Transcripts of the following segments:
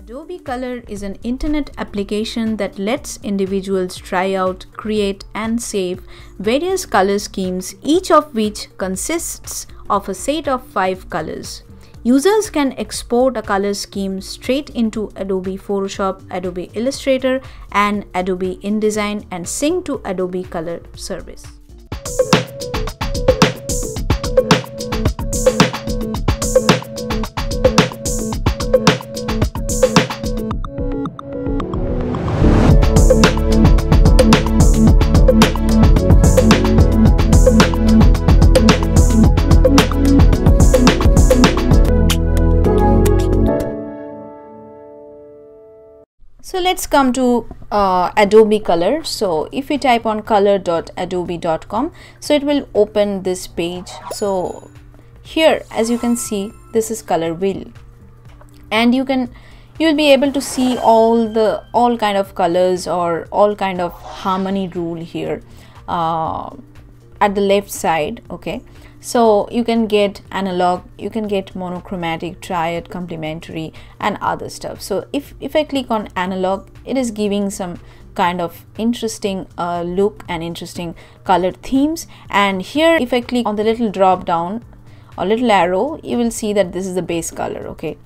Adobe Color is an internet application that lets individuals try out, create, and save various color schemes, each of which consists of a set of five colors. Users can export a color scheme straight into Adobe Photoshop, Adobe Illustrator, and Adobe InDesign and sync to Adobe Color service. Let's come to uh, Adobe Color. So if we type on color.adobe.com, so it will open this page. So here, as you can see, this is color wheel, and you can you'll be able to see all the all kind of colors or all kind of harmony rule here uh, at the left side. Okay, so you can get analog you can get monochromatic triad complementary and other stuff. So if if i click on analog it is giving some kind of interesting uh, look and interesting color themes. And here if i click on the little drop down or little arrow you will see that this is the base color okay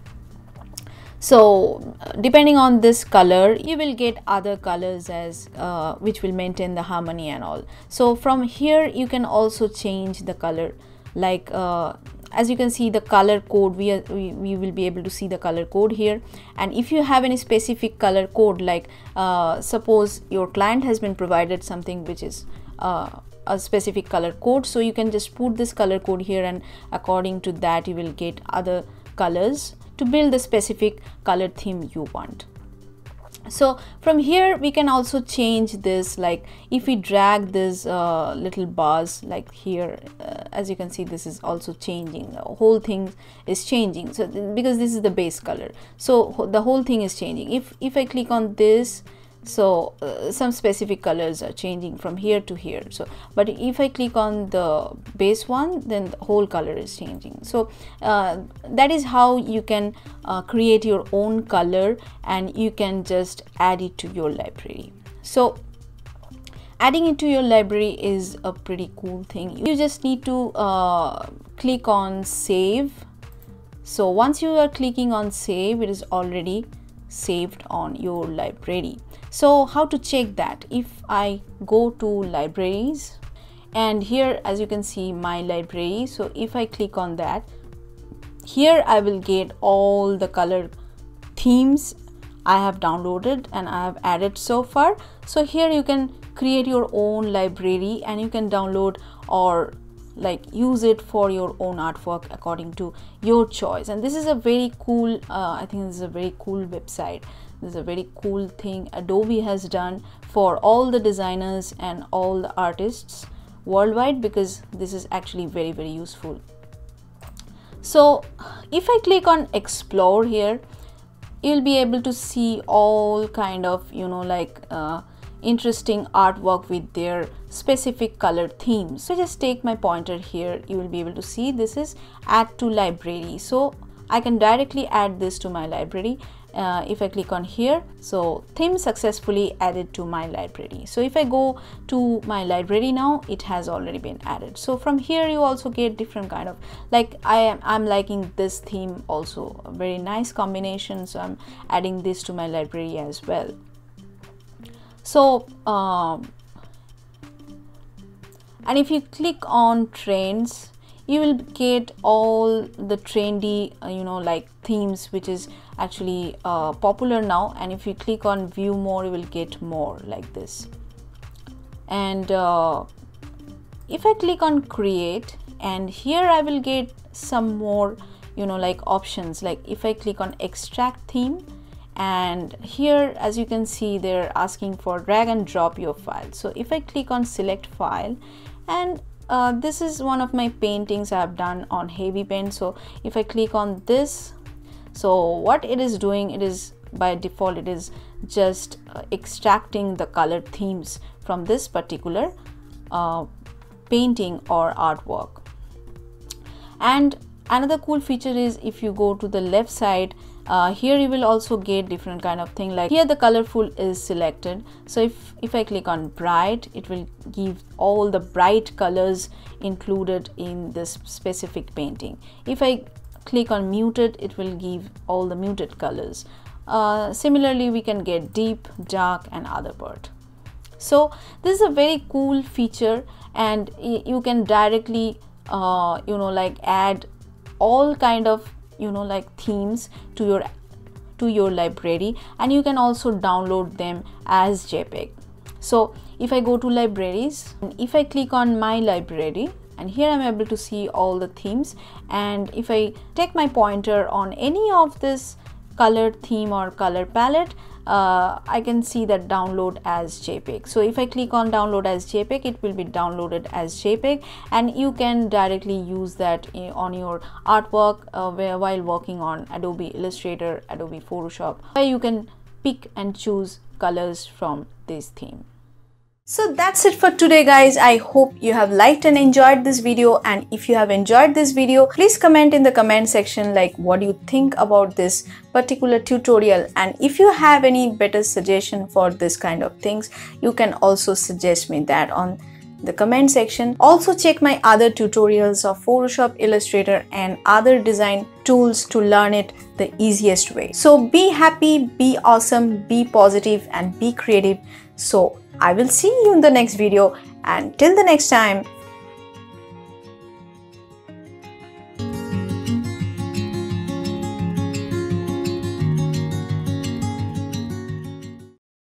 so depending on this color you will get other colors as uh, which will maintain the harmony and all. So from here you can also change the color. Like uh, as you can see the color code we, are, we, we will be able to see the color code here. And if you have any specific color code like uh, suppose your client has been provided something which is uh, a specific color code so you can just put this color code here and according to that you will get other colors to build the specific color theme you want. So from here we can also change this like if we drag this uh, little bars like here uh, as you can see this is also changing. The whole thing is changing. So because this is the base color. So the whole thing is changing. If if i click on this so uh, some specific colors are changing from here to here. So but if i click on the base one then the whole color is changing. So uh, that is how you can uh, create your own color and you can just add it to your library. So adding it to your library is a pretty cool thing. You just need to uh, click on save. So once you are clicking on save it is already saved on your library. So how to check that? If i go to libraries and here as you can see my library. So if i click on that here i will get all the color themes i have downloaded and i have added so far. So here you can create your own library and you can download or like use it for your own artwork according to your choice. And this is a very cool uh, i think this is a very cool website. This is a very cool thing adobe has done for all the designers and all the artists worldwide because this is actually very very useful. So if i click on explore here you'll be able to see all kind of you know like uh, interesting artwork with their specific color themes so just take my pointer here. You will be able to see this is add to library. So I can directly add this to my library uh, if I click on here. So theme successfully added to my library. So if I go to my library now it has already been added. So from here you also get different kind of like I am I'm liking this theme also. A very nice combination. So I'm adding this to my library as well. So um, and if you click on trends you will get all the trendy uh, you know like themes which is actually uh, popular now. And if you click on view more you will get more like this. And uh, if I click on create and here I will get some more you know like options. Like if I click on extract theme and here as you can see they're asking for drag and drop your file. So if I click on select file and uh, this is one of my paintings I've done on heavy pen so if I click on this so what it is doing it is by default it is just uh, extracting the color themes from this particular uh, painting or artwork. And another cool feature is if you go to the left side uh, here you will also get different kind of thing like here the colorful is selected. So if if i click on bright it will give all the bright colors included in this specific painting. If i click on muted it will give all the muted colors. Uh, similarly we can get deep dark and other part. So this is a very cool feature and you can directly uh, you know like add all kind of you know like themes to your to your library. And you can also download them as jpeg. So if i go to libraries if i click on my library and here i'm able to see all the themes. And if i take my pointer on any of this color theme or color palette uh, I can see that download as JPEG. So if I click on download as JPEG, it will be downloaded as JPEG and you can directly use that on your artwork uh, while working on Adobe Illustrator, Adobe Photoshop, where you can pick and choose colors from this theme. So that's it for today guys. I hope you have liked and enjoyed this video and if you have enjoyed this video, please comment in the comment section like what you think about this particular tutorial and if you have any better suggestion for this kind of things, you can also suggest me that on the comment section. Also check my other tutorials of Photoshop, Illustrator and other design tools to learn it the easiest way. So be happy, be awesome, be positive and be creative. So I will see you in the next video. And till the next time